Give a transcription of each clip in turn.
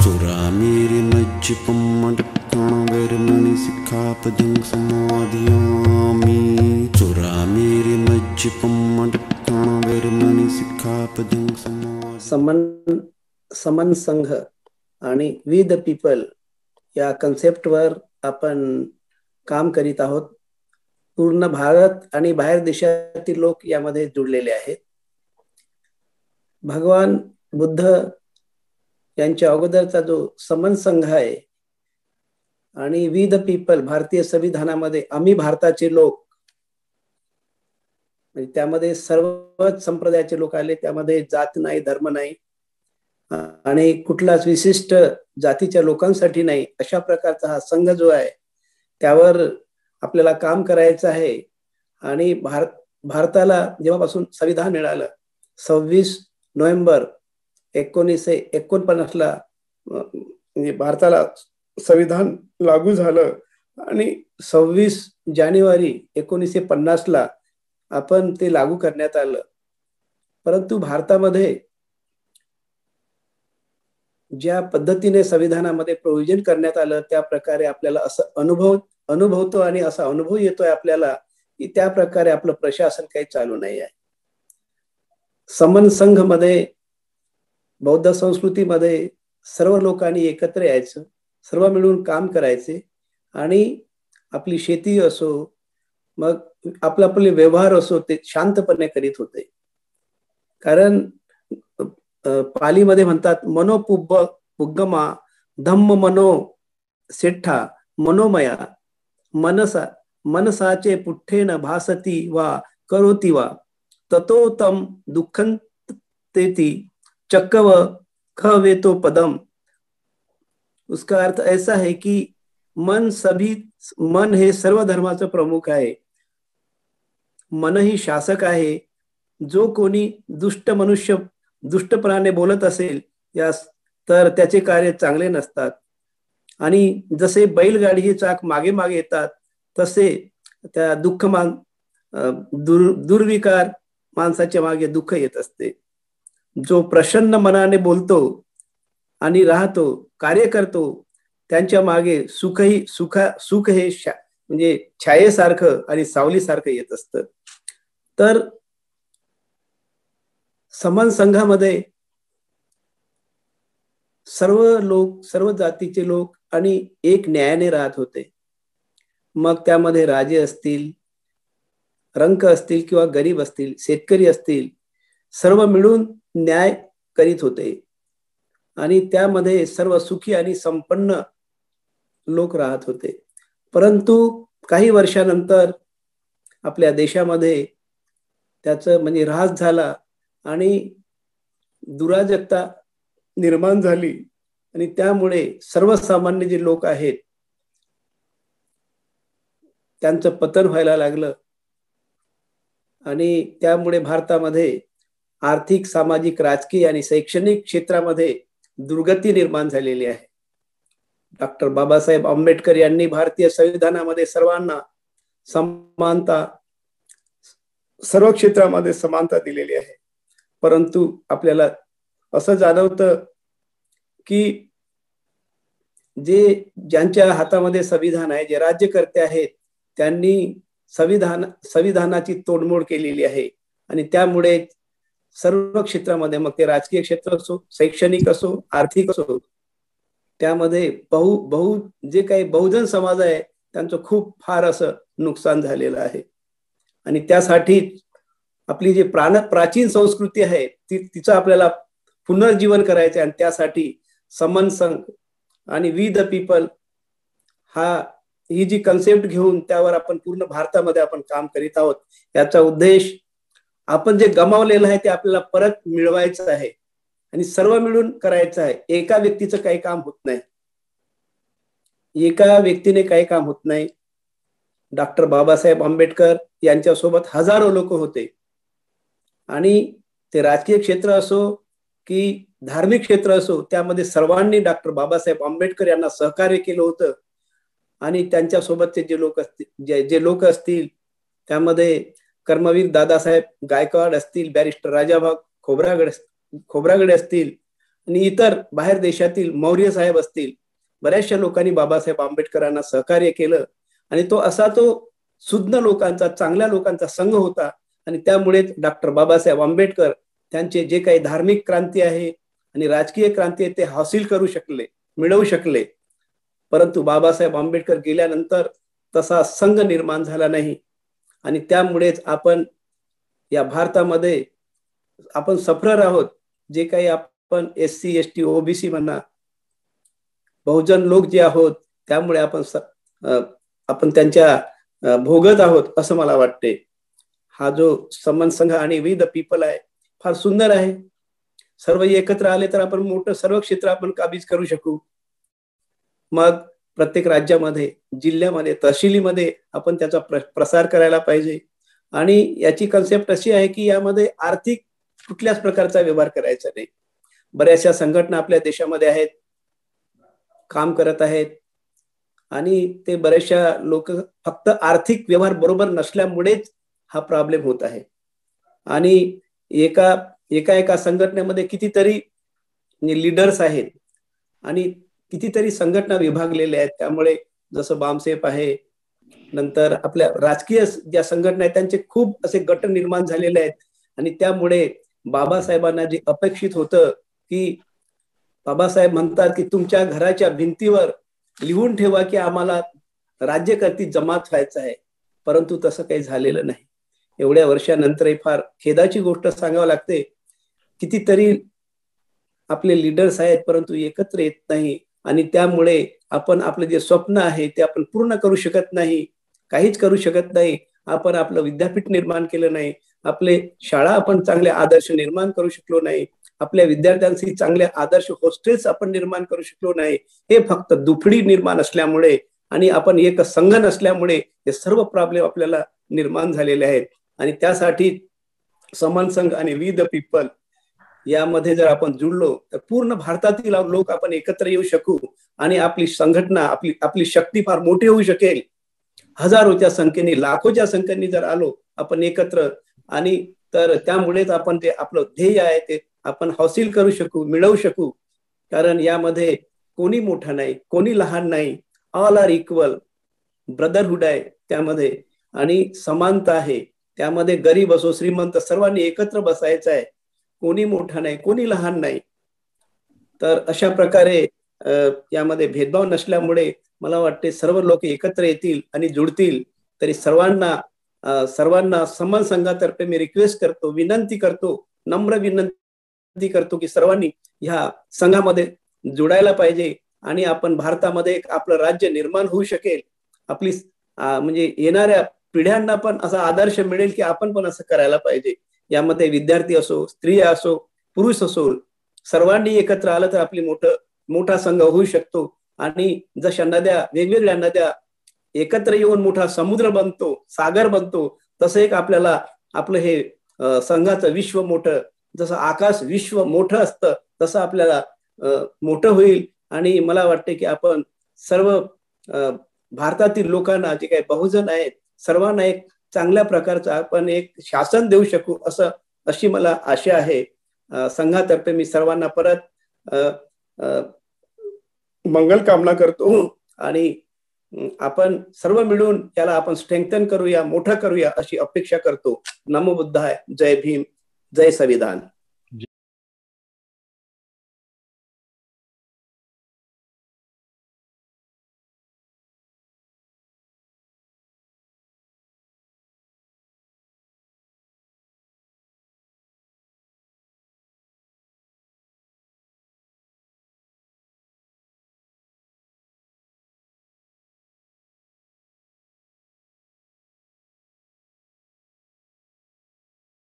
ചുറാമേരി വെരുമണി സിഖാപദം സമാധിയാമി ചുറാമേരി വെരുമണി സിഖാപദം സമാധി समन समन संघ आणि वी द पीपल या कन्सेप्टवर आपण काम करीत आहोत पूर्ण भारत आणि बाहेर देशातील लोक यामध्ये जुडलेले आहेत भगवान बुद्ध यांच्या अगोदरचा जो समन संघ आहे आणि वी द पीपल भारतीय संविधानामध्ये आम्ही भारताचे लोक. म्हणजे त्यामध्ये सर्वच संप्रदायाचे लोक आले त्यामध्ये जात नाही धर्म नाही. आणि कुठलाच विशिष्ट जातीच्या लोकांसाठी नाही. अशा प्रकारचा हा संघ जो आहे त्यावर आपल्याला काम करायचं आहे. आणि भारत भारताला जेव्हापासून संविधान मिळालं सव्वीस नोव्हेंबर एकोणीसशे एकोणपन्नासला म्हणजे भारताला संविधान लागू झालं. आणि सव्वीस जानेवारी एकोणीसशे पन्नासला आपण ते लागू करण्यात आलं. परंतु भारतामध्ये ज्या पद्धतीने संविधानामध्ये प्रोव्हिजन करण्यात आलं त्या प्रकारे आपल्याला असं अनुभव अनुभवतो आणि असा अनुभव येतोय आपल्याला की त्या प्रकारे आपलं प्रशासन काही चालू नाही आहे. समन संघमध्ये बौद्ध संस्कृतीमध्ये सर्व लोकांनी एकत्र यायचं सर्व मिळून काम करायचे आणि आपली शेती असो मग आपला आपले व्यवहार असो ते शांतपणे करीत होते. कारण पालीमध्ये म्हणतात मनोपुब्ब पुग्गमा धम्म मनो सेठा मनोमया मनसा मनसाचे पुठ्ठेन भासती वा करोती वा ततो तम चक्क व ख वे तो पदम। उसका अर्थ ऐसा है कि मन सभी मन हे सर्व धर्माचं प्रमुख आहे। मन ही शासक आहे। जो कोणी दुष्ट मनुष्य दुष्टपणाने बोलत असेल या तर त्याचे कार्य चांगले नसतात. आणि जसे बैलगाडी चाक मागे मागे येतात तसे त्या दुःख मान दुर दुर्विकार माणसाच्या मागे दुःख येत असते. जो प्रसन्न मनाने बोलतो आणि राहतो कार्य करतो त्यांच्या मागे सुखही सुखा सुख हे म्हणजे छायेसारखं आणि सावलीसारखं येत असतं. तर समान संघामध्ये सर्व लोक सर्व जातीचे लोक आणि एक न्यायाने राहत होते. मग त्यामध्ये राजे असतील रंक असतील किंवा गरीब असतील शेतकरी असतील सर्व मिळून न्याय करीत होते. आणि त्यामध्ये सर्व सुखी आणि संपन्न लोक राहत होते. परंतु काही वर्षानंतर आपल्या देशामध्ये त्याचं म्हणजे ऱ्हास झाला आणि दुराजकता निर्माण झाली. आणि त्यामुळे सर्वसामान्य जे लोक आहेत त्यांचं पतन व्हायला लागलं. आणि त्यामुळे भारतामध्ये आर्थिक सामाजिक राजकीय आणि शैक्षणिक क्षेत्रामध्ये दुर्गती निर्माण झालेली आहे. डॉक्टर बाबासाहेब आंबेडकर यांनी भारतीय संविधानामध्ये सर्वांना समानता सर्व क्षेत्रामध्ये समानता दिलेली आहे. परंतु आपल्याला असं जाणवतं की जे ज्यांच्या हातामध्ये संविधान आहे जे राज्यकर्ते आहेत त्यांनी संविधान संविधानाची तोडमोड केलेली आहे. आणि त्यामुळे सर्व क्षेत्रामध्ये मग ते राजकीय क्षेत्र असो शैक्षणिक असो आर्थिक असो त्यामध्ये बहु बहु जे काही बहुजन समाज आहे त्यांचं खूप फार असं नुकसान झालेलं आहे. आणि त्यासाठी आपली जी प्राण प्राचीन संस्कृती आहे ती तिचं आपल्याला पुनर्जीवन करायचं आणि त्यासाठी समन संघ आणि वी द पीपल हा ही जी कन्सेप्ट घेऊन त्यावर आपण पूर्ण भारतामध्ये आपण काम करीत आहोत याचा उद्देश आपण जे गमावलेलं आहे ते आपल्याला परत मिळवायचं आहे. आणि सर्व मिळून करायचं आहे. एका व्यक्तीचं काही काम होत नाही. एका व्यक्तीने काही काम होत नाही. डॉक्टर बाबासाहेब आंबेडकर यांच्यासोबत हजारो लोक होते. आणि ते राजकीय क्षेत्र असो की धार्मिक क्षेत्र असो त्यामध्ये सर्वांनी डॉक्टर बाबासाहेब आंबेडकर यांना सहकार्य केलं होतं. आणि त्यांच्यासोबतचे जे लोक असतील जे जे लोक असतील त्यामध्ये कर्मवीर दादासाहेब गायकवाड असतील बॅरिस्टर राजाभाग खोबरागड खोब्रागडे असतील आणि इतर बाहेर देशातील मौर्य साहेब असतील बऱ्याचशा लोकांनी बाबासाहेब आंबेडकरांना सहकार्य केलं आणि तो असा तो सुज्ञ लोकांचा चांगल्या लोकांचा संघ होता आणि त्यामुळेच डॉक्टर बाबासाहेब आंबेडकर त्यांचे जे काही धार्मिक क्रांती आहे आणि राजकीय क्रांती आहे ते हासिल करू शकले मिळवू शकले. परंतु बाबासाहेब आंबेडकर गेल्यानंतर तसा संघ निर्माण झाला नाही. आणि त्यामुळेच आपण या भारतामध्ये आपण सफरर आहोत जे काही आपण S C S T OBC म्हणा बहुजन लोक जे आहोत त्यामुळे आपण आपण त्यांच्या भोगत आहोत असं मला वाटते. हा जो समन संघ आणि वी द पीपल आहे फार सुंदर आहे. सर्व एकत्र आले तर आपण मोठं सर्व क्षेत्र आपण काबीज करू शकू. मग प्रत्येक राज्यामध्ये जिल्ह्यामध्ये तहसीलीमध्ये आपण त्याचा प्र प्रसार करायला पाहिजे. आणि याची कन्सेप्ट अशी आहे की यामध्ये आर्थिक कुठल्याच प्रकारचा व्यवहार करायचा नाही. बऱ्याचशा संघटना आपल्या देशामध्ये आहेत काम करत आहेत. आणि ते बऱ्याचशा लोक फक्त आर्थिक व्यवहार बरोबर नसल्यामुळेच हा प्रॉब्लेम होत आहे. आणि एका एका एका संघटनेमध्ये कितीतरी लिडर्स आहेत. आणि कितीतरी संघटना विभागलेल्या आहेत. त्यामुळे जसं बामसेप आहे नंतर आपल्या राजकीय ज्या संघटना आहेत त्यांचे खूप असे गट निर्माण झालेले आहेत. आणि त्यामुळे बाबासाहेबांना जे अपेक्षित होतं की बाबासाहेब म्हणतात की तुमच्या घराच्या भिंतीवर लिहून ठेवा की आम्हाला राज्यकर्ती जमात व्हायचं आहे. परंतु तसं काही झालेलं नाही. एवढ्या वर्षानंतरही फार खेदाची गोष्ट सांगावं लागते. कितीतरी आपले लिडर्स आहेत परंतु एकत्र येत नाही. आणि त्यामुळे आपण आपलं जे स्वप्न आहे ते आपण पूर्ण करू शकत नाही काहीच करू शकत नाही आपण आपलं विद्यापीठ निर्माण केलं नाही आपले शाळा आपण चांगले आदर्श निर्माण करू शकलो नाही आपल्या विद्यार्थ्यांशी चांगले आदर्श हॉस्टेल्स आपण निर्माण करू शकलो नाही हे फक्त दुफडी निर्माण असल्यामुळे आणि आपण एक संघ नसल्यामुळे हे सर्व प्रॉब्लेम आपल्याला निर्माण झालेले आहेत. आणि त्यासाठी समान संघ आणि वी द पीपल यामध्ये जर आपण जुळलो तर पूर्ण भारतातील लोक आपण एकत्र येऊ शकू आणि आपली संघटना आपली आपली शक्ती फार मोठी होऊ शकेल. हजारोच्या संख्येने लाखोच्या संख्येने जर आलो आपण एकत्र आणि तर त्यामुळेच आपण ते आपलं ध्येय आहे ते आपण हासिल करू शकू मिळवू शकू. कारण यामध्ये कोणी मोठा नाही कोणी लहान नाही. ऑल आर इक्वल ब्रदरहुड आहे त्यामध्ये. आणि समानता आहे. त्यामध्ये गरीब असो श्रीमंत सर्वांनी एकत्र बसायचं आहे. कोणी मोठा नाही कोणी लहान नाही. तर अशा प्रकारे यामध्ये भेदभाव नसल्यामुळे मला वाटते सर्व लोक एकत्र येतील आणि जुळतील तरी सर्वांना सर्वांना समान संघातर्फे मी रिक्वेस्ट करतो विनंती करतो नम्र विनंती करतो की सर्वांनी ह्या संघामध्ये जुडायला पाहिजे आणि आपण भारतामध्ये आपलं राज्य निर्माण होऊ शकेल. आपली म्हणजे येणाऱ्या पिढ्यांना पण असा आदर्श मिळेल की आपण पण असं करायला पाहिजे. यामध्ये विद्यार्थी असो स्त्रिया असो पुरुष असो सर्वांनी एकत्र आलं तर आपली मोठं मोठा संघ होऊ शकतो. आणि जशा नद्या वेगवेगळ्या नद्या एकत्र येऊन मोठा समुद्र बनतो सागर बनतो तसं एक आपल्याला आपलं हे संघाचं विश्व मोठं जसं आकाश विश्व मोठं असतं तसं आपल्याला मोठं होईल. आणि मला वाटते की आपण सर्व भारतातील लोकांना जे काही बहुजन आहेत सर्वांना एक चांगल्या प्रकारचं आपण एक शासन देऊ शकू असं अशी मला आशा आहे. संघातर्फे मी सर्वांना परत मंगल कामना करतो आणि आपण सर्व मिळून त्याला आपण स्ट्रेंथन करूया मोठं करूया अशी अपेक्षा करतो. नमो बुद्धाय आहे जय भीम जय संविधान.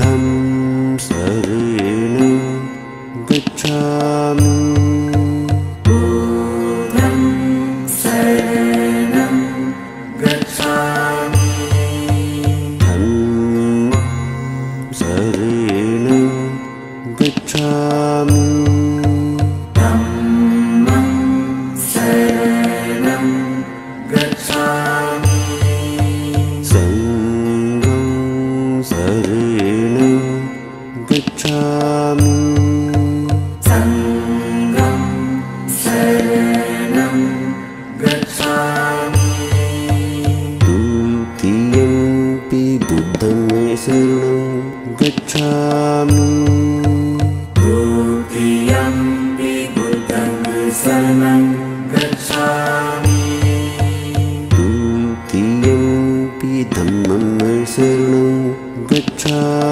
स time